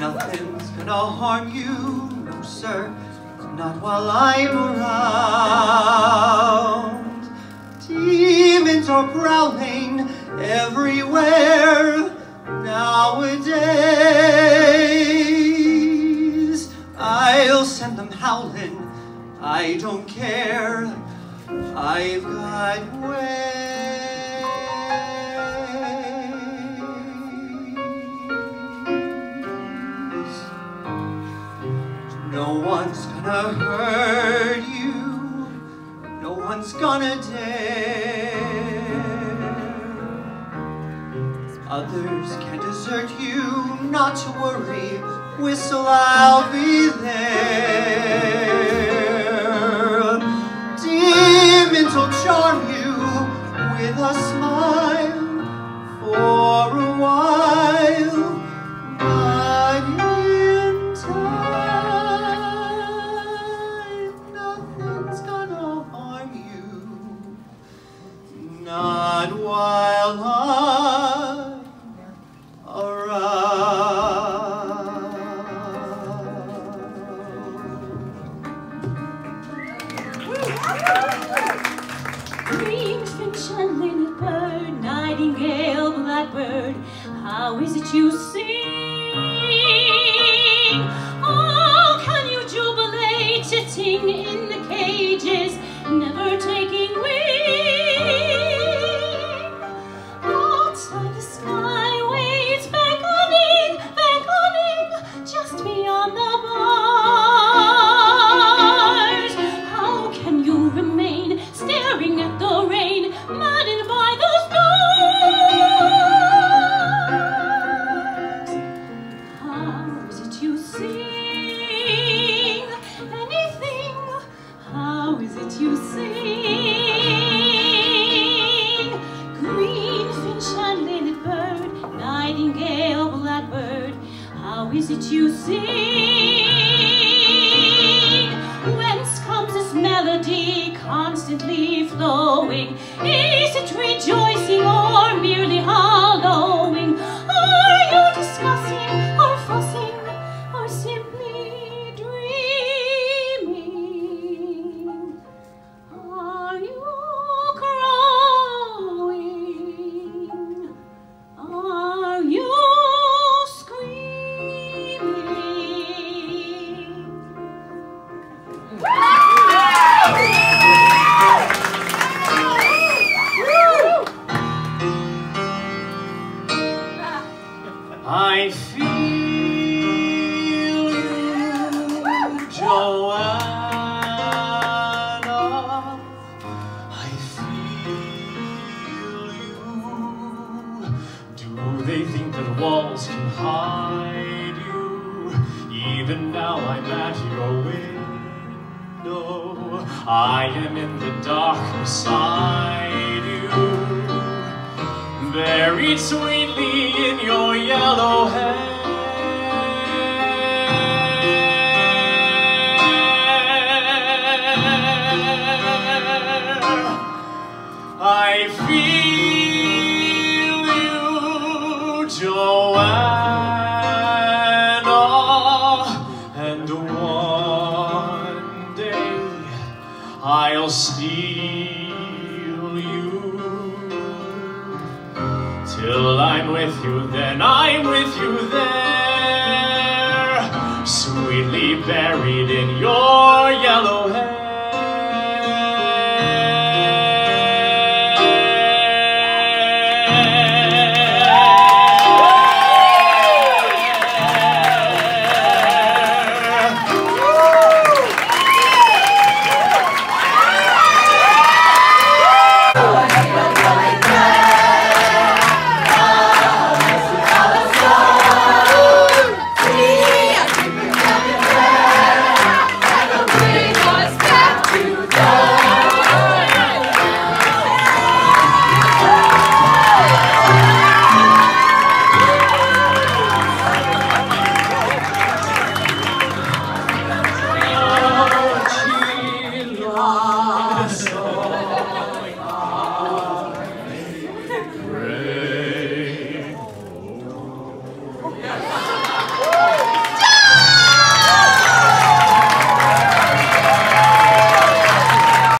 Nothing's gonna harm you, no sir, not while I'm around. Demons are prowling everywhere nowadays. I'll send them howling, I don't care. I've got ways. Hurt you. No one's gonna dare. Others can desert you, not to worry. Whistle, I'll be there. Demons will charm you with a smile blackbird, how is it you sing? Oh, can you jubilate, sitting in nightingale, blackbird, how is it you sing? Whence comes this melody constantly flowing? Is it rejoicing or merely hollowing? They think that walls can hide you? Even now I'm at your window. I am in the dark beside you buried sweetly in your yellow hair. I'll steal you. Till I'm with you, then I'm with you there, sweetly buried in your